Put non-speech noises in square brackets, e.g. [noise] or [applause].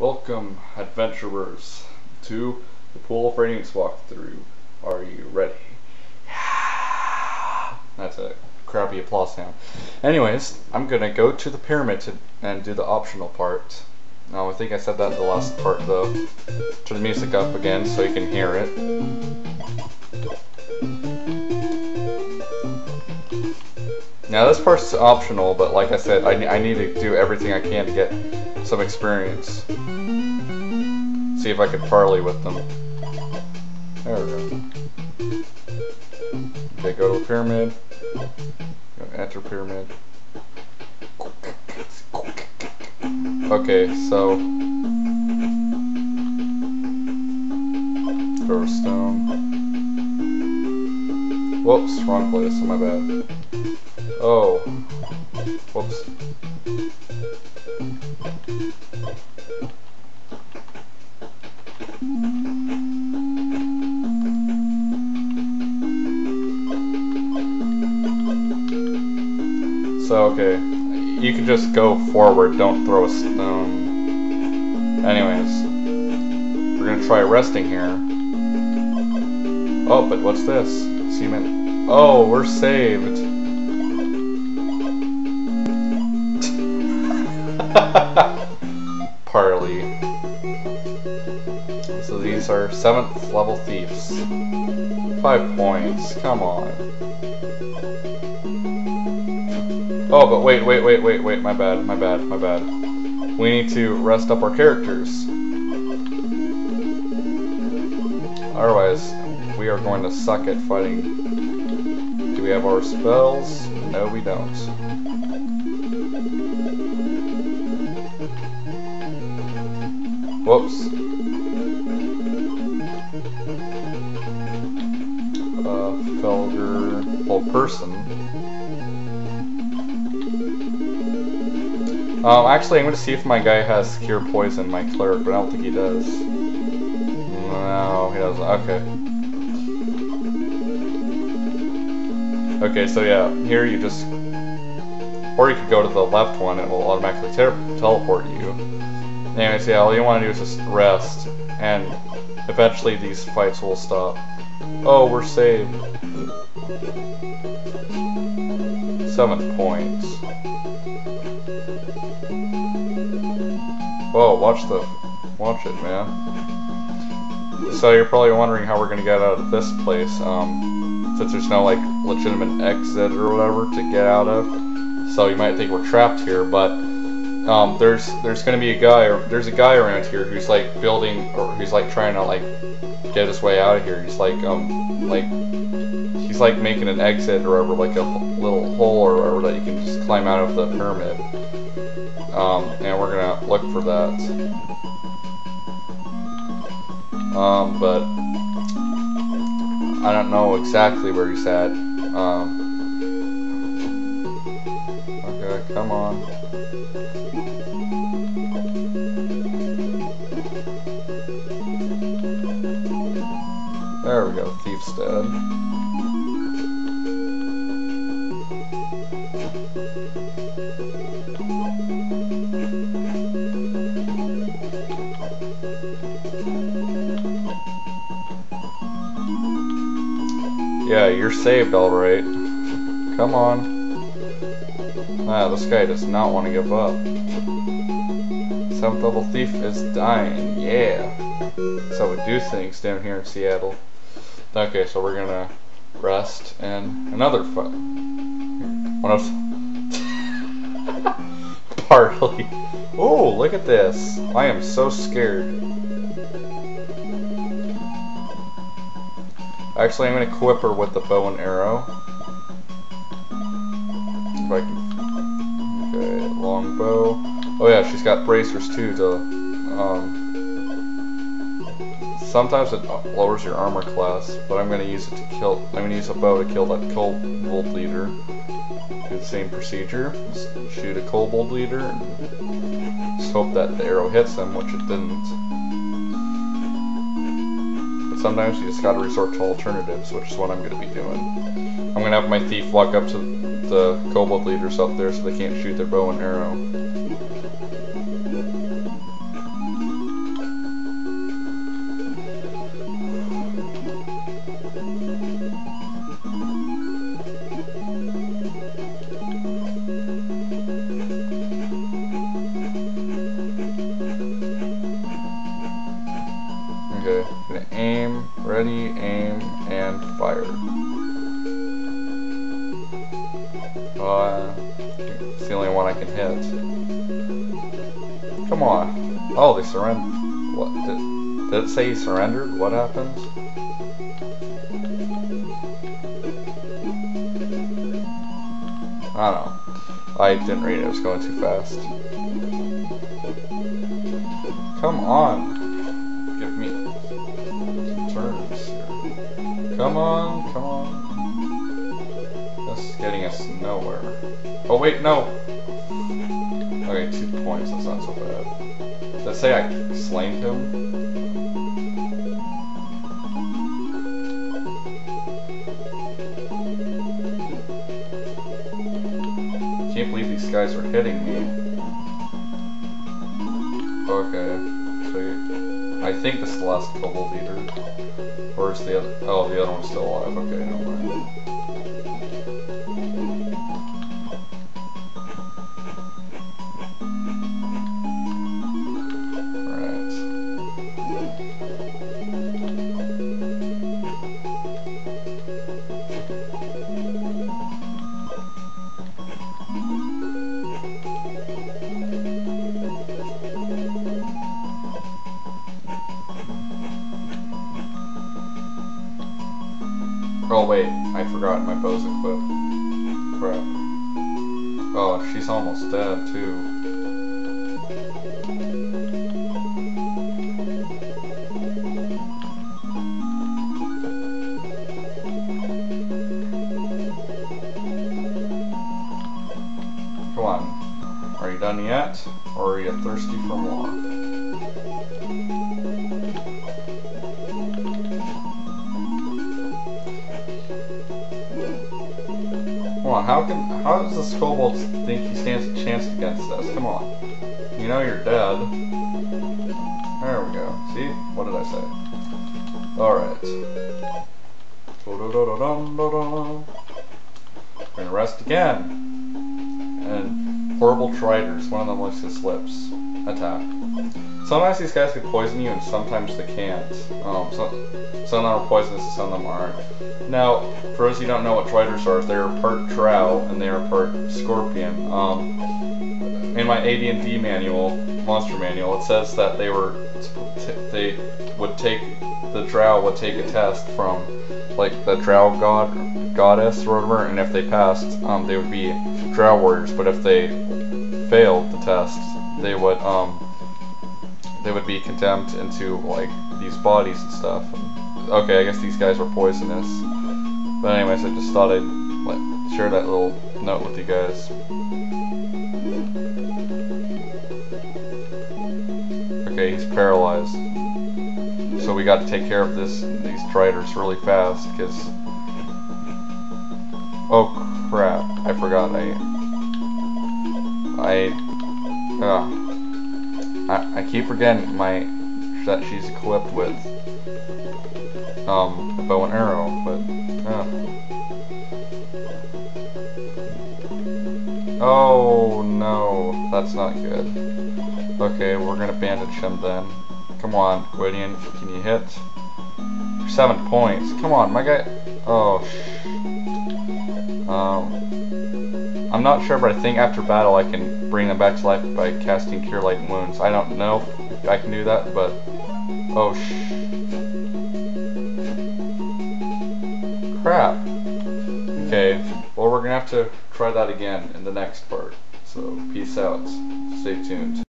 Welcome, adventurers, to the Pool of Radiance walkthrough. Are you ready? That's a crappy applause sound. Anyways, I'm gonna go to the pyramid to, and do the optional part. Now, I think I said that in the last part though. Turn the music up again so you can hear it. Now this part's optional, but like I said, I, I need to do everything I can to get some experience. See if I could parley with them. There we go. Okay, go to the pyramid. Go enter pyramid. Okay, so throw a stone. Whoops, wrong place, my bad. Oh. Whoops. So, okay. You can just go forward, don't throw a stone. Anyways. We're gonna try resting here. Oh, but what's this? Cement. Oh, we're saved. [laughs] Parley. So these are 7th level thieves. 5 points, come on. Oh, but wait, wait, wait, wait, wait, my bad, my bad, my bad. We need to rest up our characters. Otherwise, we are going to suck at fighting. Do we have our spells? No, we don't. Whoops. Uh, Felger, Hold Person. Um, actually, I'm going to see if my guy has Cure Poison, my cleric, but I don't think he does. No, he doesn't. Okay. Okay, so yeah, here you just... Or you could go to the left one, it will automatically teleport you. Anyways, yeah, all you want to do is just rest, and eventually these fights will stop. Oh, we're saved. Seventh point. Whoa, watch the... Watch it, man. So you're probably wondering how we're gonna get out of this place, um, since there's no, like, legitimate exit or whatever to get out of. So you might think we're trapped here, but um, there's there's gonna be a guy or there's a guy around here who's like building or who's like trying to like get his way out of here. He's like um like he's like making an exit or whatever, like a little hole or whatever that you can just climb out of the pyramid. Um, and we're gonna look for that. Um, but I don't know exactly where he's at. Um, okay, come on. There we go, Thief's dead. Yeah, you're saved alright. Come on. Ah, this guy does not want to give up. Seventh level thief is dying, yeah. So we do things down here in Seattle. Okay, so we're gonna rest and another fight. [laughs] One of Partly. Oh, look at this. I am so scared. Actually, I'm gonna equip her with the bow and arrow. If I can. Okay, long bow. Oh yeah, she's got bracers too to um, Sometimes it lowers your armor class, but I'm to use it to kill. I'm to use a bow to kill that kobold leader. Do the same procedure. Shoot a kobold leader, just hope that the arrow hits him, which it didn't. Sometimes you just got to resort to alternatives, which is what I'm to be doing. I'm to have my thief walk up to the kobold leaders up there so they can't shoot their bow and arrow. Aim, and fire. Uh, it's the only one I can hit. Come on. Oh, they surrendered. What? Did, did it say he surrendered? What happens? I don't know. I didn't read it, it was going too fast. Come on. Come on, come on. This is getting us nowhere. Oh wait, no! Okay, two points, that's not so bad. Did say I slain him? Can't believe these guys are hitting me. Okay, so I think this is the last Kobold Leader. Or is the other, oh, the other one's still alive. Okay, never mind. Oh wait, I forgot my bow's equipped. Crap. Oh, she's almost dead too. Come on. Are you done yet? Or are you thirsty for more? On, how can how does this kobold think he stands a chance against us? Come on. You know you're dead. There we go. See? What did I say? Alright. We're gonna rest again. And horrible driders, one of them likes his lips. Attack. Sometimes these guys can poison you and sometimes they can't. Um, so, some of them are poisonous and some of them aren't. Now, for those who don't know what driders are, they're part drow and they are part scorpion. Um, in my AD&D manual, monster manual, it says that they were they would take the drow would take a test from like the drow god goddess or whatever, and if they passed, um, they would be drow warriors. But if they failed the test, they would um they would be condemned into like these bodies and stuff. And, okay, I guess these guys were poisonous. But anyways, I just thought I'd like share that little note with you guys. Okay, he's paralyzed. So we got to take care of this these driders really fast because Oh crap, I forgot I I uh, I, I keep forgetting my that she's equipped with um a bow and arrow, but uh. Oh no, that's not good. Okay, we're gonna bandage him then. Come on, Gwydion, can you hit? Seven points. Come on, my guy. Oh, um, I'm not sure, but I think after battle I can bring them back to life by casting Cure Light Wounds. I don't know if I can do that, but oh sh. Crap. Okay, well we're gonna have to try that again in the next part. So peace out. Stay tuned.